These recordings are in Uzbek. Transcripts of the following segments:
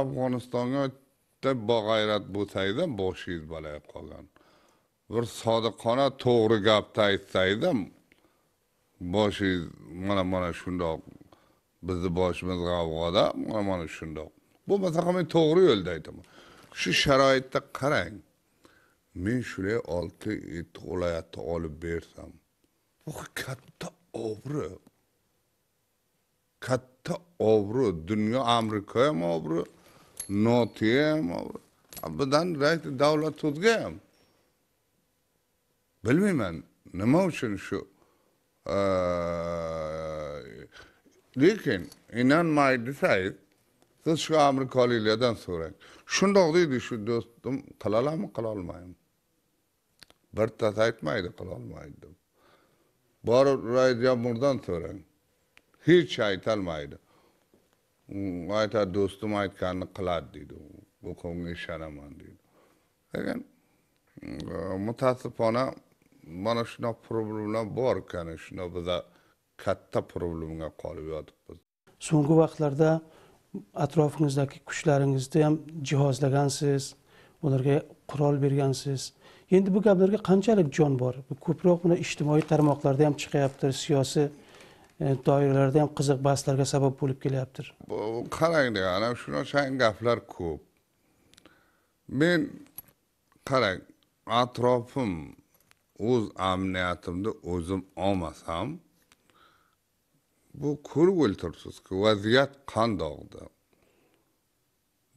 afg'onistonga bitta bog'ayrat bo'lsangda boshingiz baloga qolgan. Bir sodiqona to'g'ri gapni aytsangda boshingiz mana mana shundoq bizni boshimiz g'avg'oda mana mana shundoq. Bo'lmasa ham men to'g'ri yo'lda aytaman. Shu sharoitda qarang men shunday olti viloyatni olib bersam bu katta obro' katta obro' dunyo amerika ham obro' notiya ham obro' bizdan davlat o'zga ham bilmayman nima uchun shu lekin inonmay desangiz siz shu amerikaliklardan so'rang. Shundoq deydi shu do'stim qilalarmi? Qilolmaymi birtasi aytmaydi qilolmaydi deb borib raidjamurdan so'rang. Hech aytolmaydi mm, aytadi do'stim aytganini qiladi deydi bu ishonaman deydi lekin mm, mutaassifona mana shunaqa problemlar bor ekan shunda biza katta problemga qolib yotibmiz. So'nggi vaqtlarda atrofingizdagi kuchlaringizni ham jihozlagansiz ularga qurol bergansiz. Endi bu gaplarga qanchalik jon bor? Bu ko'proq mana ijtimoiy tarmoqlarda ham chiqyapti siyosiy E, doiralarda ham qiziq bahslarga sabab bo'lib kelyapti bu qarang ana shunaqa gaplar ko'p. Men qarang atrofim o'z amniyatimni o'zim olmasam bu ko'rib o'ltiribsizku vaziyat qandoqda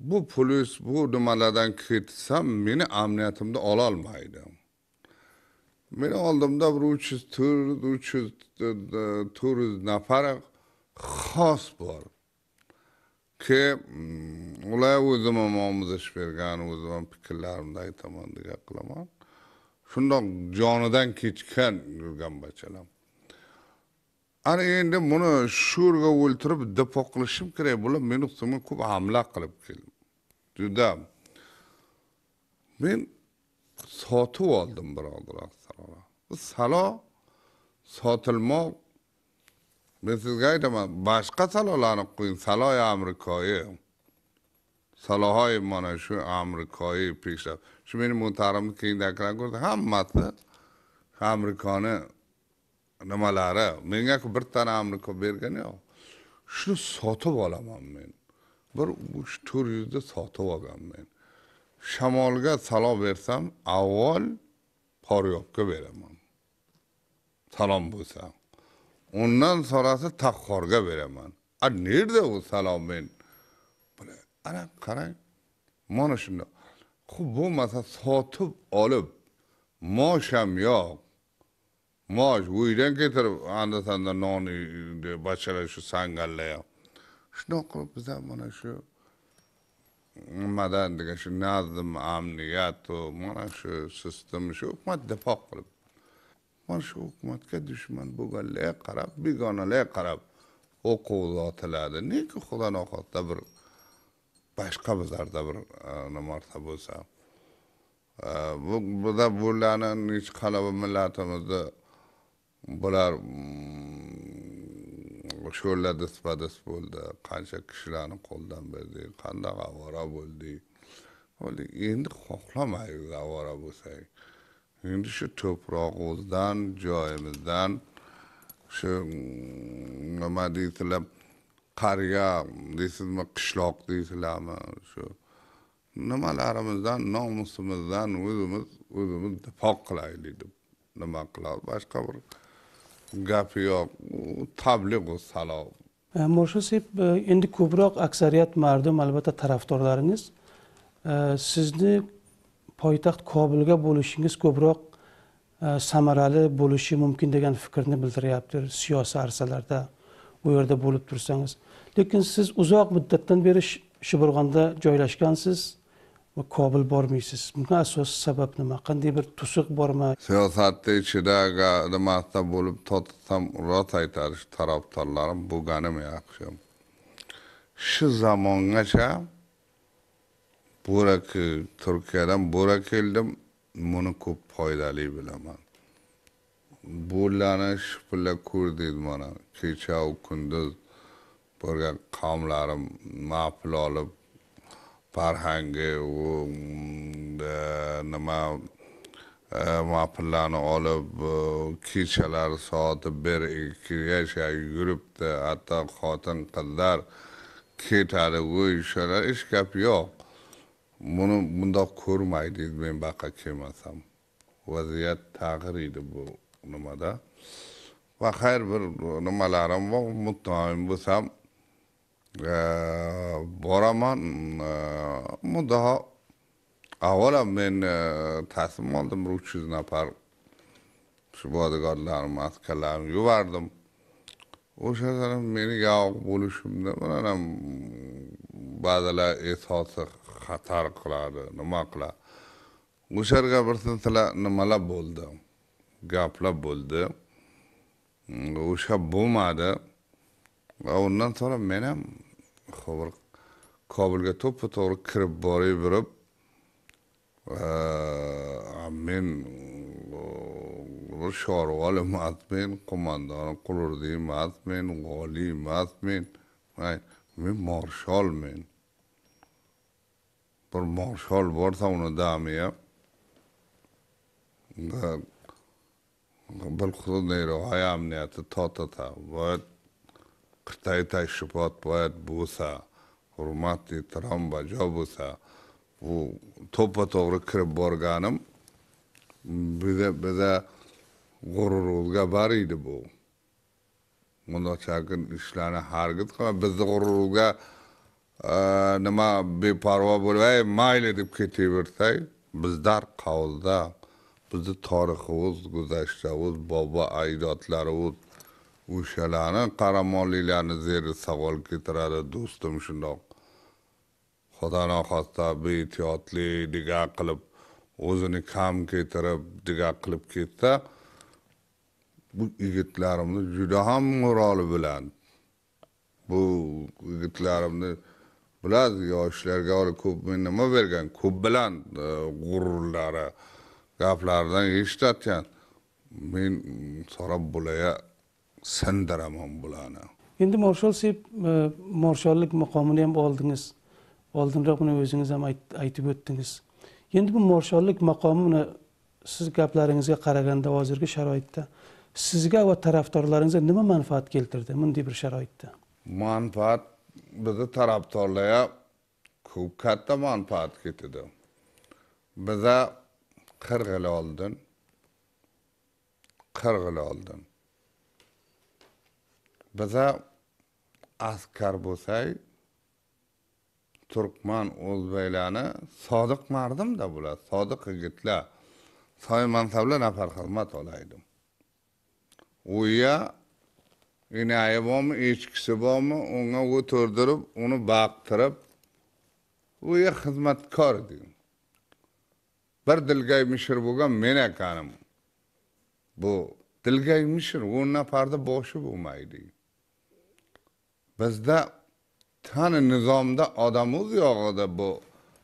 bu polis bu nimalardan ketsam meni amniyatimni ololmaydi meni oldimda bir uch yuz to'rt uch yuz to'rt yuz nafar xos bor. Ki mm, ular o'zim ham omozish bergan o'zim ham fikrlarimni aytaman degan qilaman. Shundoq jonidan kechgan yurgan bachalar ana endi buni shu yerga o'ltirib dafo qilishim kerak bular meni ustimga ko'p hamla qilib keldi. Juda. Men sotib oldim birodarlar bu salo sotilmoq men sizga aytaman boshqa salolarni qo'ying saloy amrikoyi salohoy mana shu amrikoyi peshraft shu meni mo'tarimni keyindagilar ko'rsa hammasi amerikani nimalari. Menga bir tane amerika bergani yo'q. Shuni sotib olaman men. Bir uch to'rt yuzda sotib olganman shamolga salom bersam avval poryobga beraman. Salom bo'lsa undan sonrasi taqqorga beraman. A nerda u salom men? Ana qarang. Mana shundoq xo'p bo'lmasa sotib olib mosh ham yo'q. Mosh uydan keltirib anda sanda non bachalar shu sangallar shunaqa qilib biza mana shu nimadan degan shu nazm amniyatu mana shu sistem shu hukumat difo qilib. Mana shu hukumatga dushman bo'lganlarga qarab begonalarga qarab o'quv otiladi neki xudo noxosta bir boshqa bizlarda bir e, nimarsa bo'lsa? E, bu bular bularni hech qanaqa millatimizni bular mm, shu yerda bo'ldi qancha kishilarni qo'ldan berdik qandoq avora bo'ldik endi xohlamaymiz avora bo'lsak endi shu to'prog'imizdan joyimizdan shu nima hmm, deysizlar qarya deysizmi qishloq deysizlarmi shu nimalarimizdan nomusimizdan o'zimiz o'zimiz difo qilaylik deb nima qilamiz boshqa bir gapi yo'q tabliğ salom salom e, moshasib e, endi ko'proq aksariyat mardum albatta tarafdorlaringiz. E, sizni poytaxt kobulga bo'lishingiz ko'proq samarali bo'lishi mumkin degan fikrni bildiryapti siyosiy arsalarda u yerda bo'lib tursangiz. Lekin siz uzoq muddatdan beri shiburg'onda joylashgansiz. Va qobil bormaysiz. Bunga asosiy sabab nima? Qanday bir tusiq bormi? Siyosatni ichida nimasida bo'lib totsam rost aytadi tarafdorlarim bo'lganim yaxshi. Shu zamongacha bo'ra turkiyadan bo'ra keldim buni ko'p foydali bilaman. Bo'rlarni shu pilla ko'rdik mana. Kecha kunduz bo'lgan qavmlarim ma'pul olib farhangi u nima e, ma olib e, kechalar soati bir ikkigacha yuribdi hatto xotin qizlar ketadi u ishlar hech gap yo'q. Buni bundoq ko'rmaydingiz men bu yoqqa kelmasam. Vaziyat tag'ir edi bu nimada. Va xayr bir nimalarim bor mutloim bo'lsam boraman e, muddao avvalo men e, taslim oldim bir uch yuz nafar shu bodyguardlarni askarlarni yubordim o'sha meni yog' bo'lishimda mana ba'zilar esosi xatar qiladi nima qiladi? O'sha yerga bir silsila nimalar bo'ldi? Gaplar bo'ldi. O'sha bo'lmadi. va undan so'ra men ham hozir kobulga to'ppa to'g'ri kirib borib yurib men shorvol emasmen qo'mondon qulurdi emasmen g'oliy emasmen men morsholmen bir morshol borsa uni dami ham bir xudayroha amniyati totata. qirtaytay shipot poyat bo'lsa hurmatli tram bajo bo'lsa bu to'ppa to'g'ri kirib borganim biza biza g'ururimizga bar edi bu. Bundoq chakin ishlarni hargiz qilma bizni g'ururimizga nima beparvo bo'lib ey mayli deb ketaversak bizlar qavlda bizni tariximiz go'zashtaimiz bobo ajdodlarimiz o'shalarni qahramonliklarini zeri savol keltiradi. Do'stim shundoq. Xudo naxosta beehtiyotlik digar qilib o'zini kam keltirib digar qilib ketsa bu yigitlarimni juda ham morali bilan bu yigitlarimni biladi yoshlarga ko'p men nima bergan? Ko'p bilan e, g'ururlari gaplaridan eshityapman men so'rab bo'laya sindiraman bularni endi marshal siz e, marshallik maqomini ham oldingiz oldinroq buni o'zingiz ham ayt- aytib o'tdingiz. Endi bu marshallik maqomi siz gaplaringizga qaraganda hozirgi sharoitda sizga va tarafdorlaringizga nima manfaat keltirdi bunday bir sharoitda? Manfaat bizni tarafdorlarga ko'p katta manfaat ketadi biza qirq yil oldin qirq yil oldin biza askar bo'lsak turkman o'zbeklarni sodiq mardimda bular sodiq yigitlar soy mansabli nafar xizmat olaydim u ya inayi bormi echkisi bormi unga o'tirdirib uni baqtirib u yer xizmatkor edim bir dilgay mishir bo'lgan men ekanim bu dilgay mishir o'n nafarni boshi bo'lmaydi bizda tani nizomda odamimiz yo'q edi bu.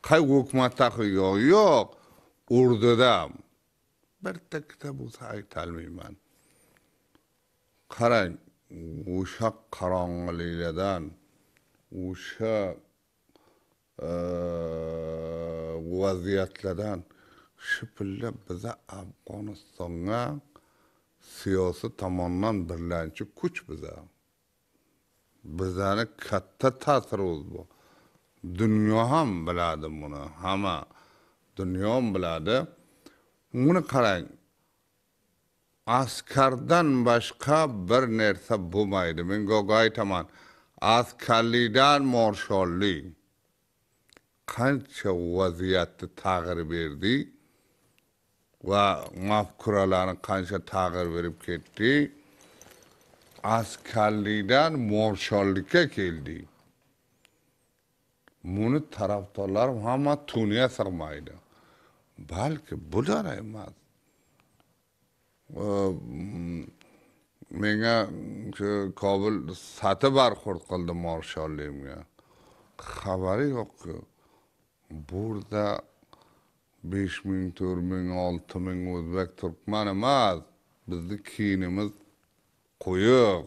Qay hukumatda yo'q? Yo'q. Urdida. Bitta kitob bo'lsa aytolmayman qarang o'sha qorong'iliklardan o'sha e, vaziyatlardan shipillab biza afg'onistonga siyosiy tomondan birlanchi kuch biza. Bizani katta ta'sirimiz bor dunyo ham biladi buni hamma dunyo ham biladi. Buni qarang askardan boshqa bir narsa bo'lmaydi. Men go'go aytaman askarlikdan marshallik qancha vaziyatni tag'ir berdik va mafkuralarni qancha tag'ir berib ketdik askarlikdan morshollikka keldik buni tarafdorlarim hamma tuniya sig'maydi. Balki bular emas. Menga shu kobul sati barxo'rd qildi morsholligimga xabari yo'qku. Burda besh ming to'rt ming olti ming o'zbek turkman emas. Bizni kiyinimiz quyuq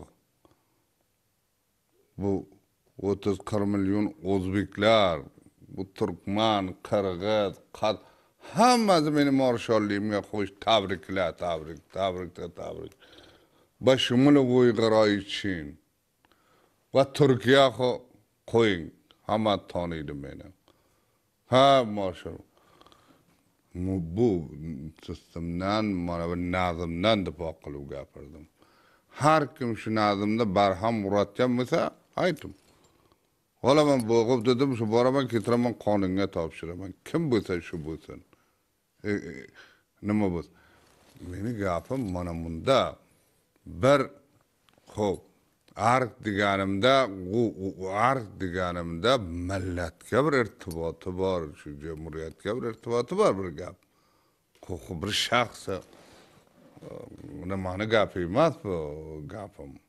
bu o'ttiz qirq million o'zbeklar bu turkman qirg'iz qat hammasi meni marshalliyimga xush tabriklar tabrik tabriklar tabrik bashimul uyg'uroi chin va turkiya qo'ying hamma taniydi meni ha marshal Mu- bu sistemdan mana bu nazmdan difo qilib gapirdim har kim shu nazmda barham uratgan bo'lsa aytim olaman bo'g'ib dedim shu boraman ketiraman qonunga topshiraman. Kim bo'lsa shu bo'lsin. E, e, nima bo'lsin? Meni gapim mana bunda. Bir ho'p ark deganimda u ark deganimda millatga bir irtiboti bor shu jamuriyatga bir irtiboti bor bir gap. Qo'rqib bir shaxs. E, nimani gapi emas bu gapim